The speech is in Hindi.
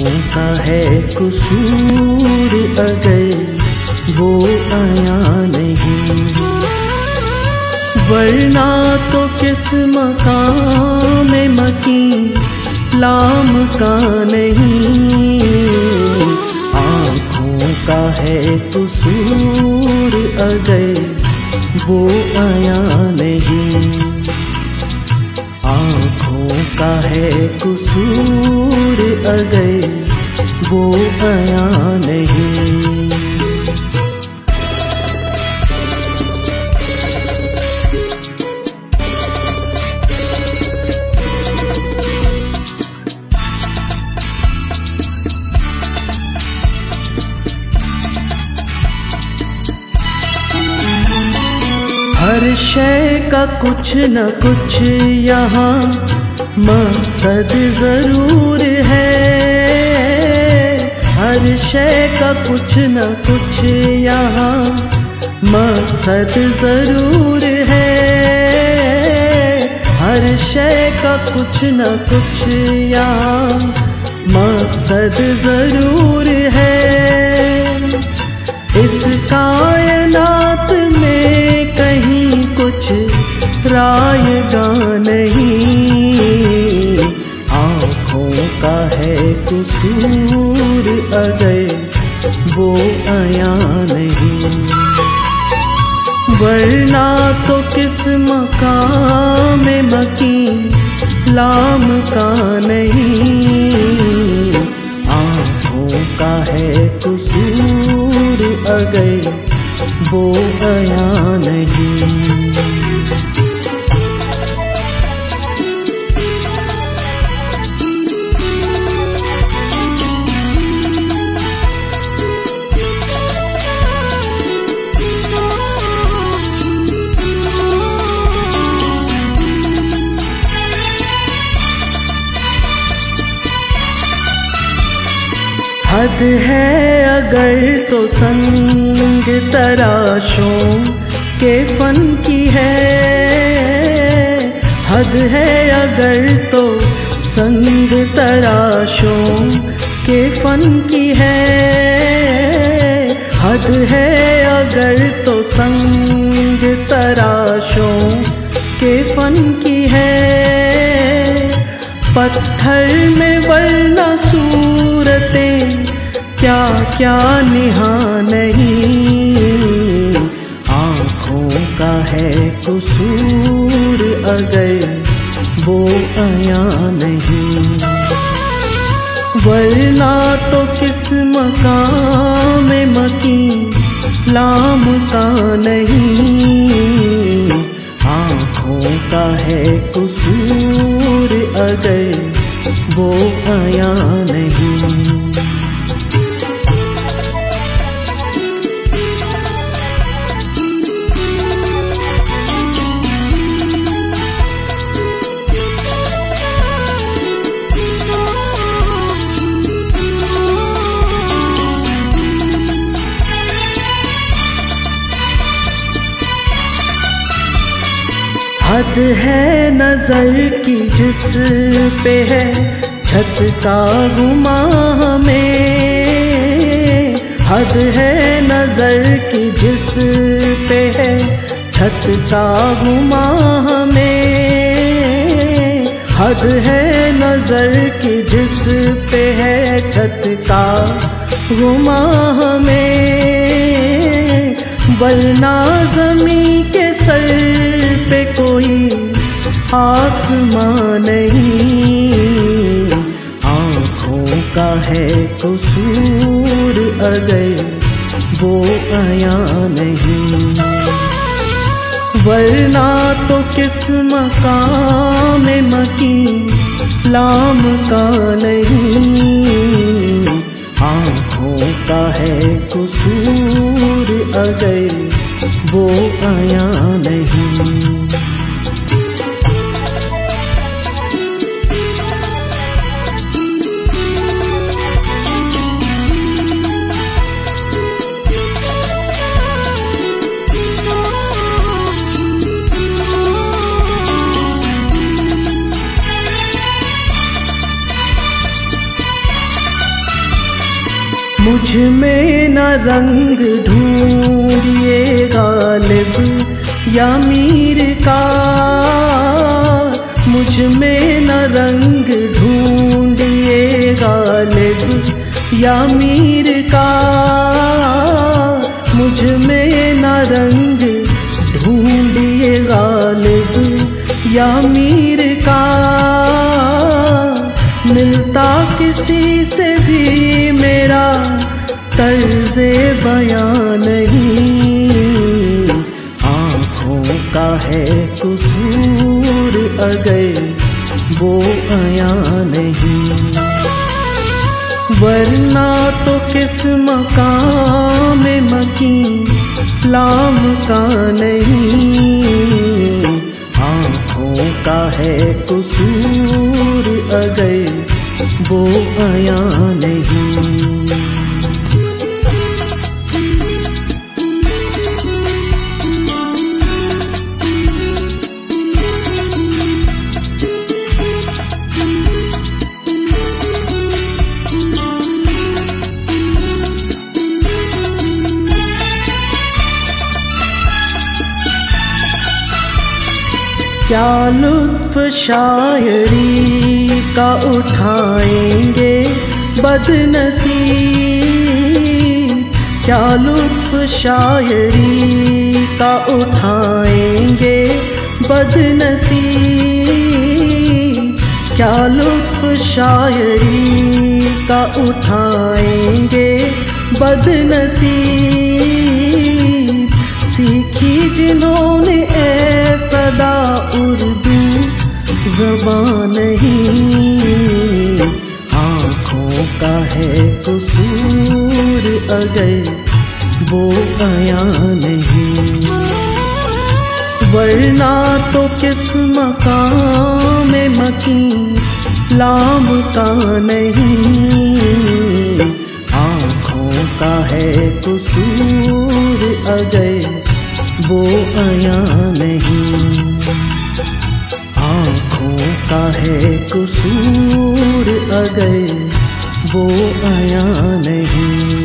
का है कसूर अगर वो आया नहीं। वरना तो किस मकाम मकी लाम का नहीं। आँखों का है कसूर अगर वो आया नहीं। आँखों का है कसूर अगर वो आया नहीं। शय का कुछ न कुछ यहाँ मकसद ज़रूर है। हर शय का कुछ न कुछ यहाँ मकसद ज़रूर है। हर शय का कुछ न कुछ यहाँ मकसद ज़रूर है। इस कायनात रायगा नहीं। आँखों का है कसूर अगर वो आया नहीं। वरना तो किस मकाम मकी लाम का नहीं। आँखों का है कसूर अगर वो आया नहीं। हद है अगर तो संग तराशों के फन की है। हद है अगर तो संग तराशों के फन की है। हद है अगर तो संग तराशों के फन की है। पत्थर में वरना सूरतें क्या क्या निहा नहीं? आँखों का है कसूर अगर वो आया नहीं। वरना तो किस मकाम मकी लाम का नहीं? आँखों का है कसूर अगर वो आया नहीं। हद है नज़र की जिस पे है छत का गुमा हमें। हद है नज़र की जिस पे है छत का गुमा हमें। हद है नज़र की जिस पे है छत का गुमा हमें। वरना जमी के सर कोई आसमां नहीं। आँखों का है कसूर अगर वो आया नहीं। वरना तो किस मकाम मकी लाम का नहीं। आँखों का है कसूर अगर वो आया नहीं। मुझमें न रंग ढूंढिए गालिब या मीर का। मुझमें न रंग ढूंढिए गालिब या मीर का। मुझमें न रंग ढूंढिए गालिब या मीर मिलता किसी से भी मेरा तर्ज बयान नहीं। आँखों का है कसूर अगर वो आया नहीं। वरना तो किस मकाम मकी लाम का नहीं। आँखों का है कसूर अगर वो आया नहीं। क्या लुत्फ शायरी का उठाएँगे बदनसी क्या लुत्फ शायरी का उठाएँगे बदनसी क्या लुत्फ शायरी का उठाएँगे बदनसी सीखी जिन्होंने ए सदा उर्दू जबान नहीं आँखों का है कसूर अगर वो आया नहीं वरना तो किस मकाम मकी लाम का नहीं आँखों का है कसूर अगर वो आया नहीं। लगता है कसूर अगर वो आया नहीं।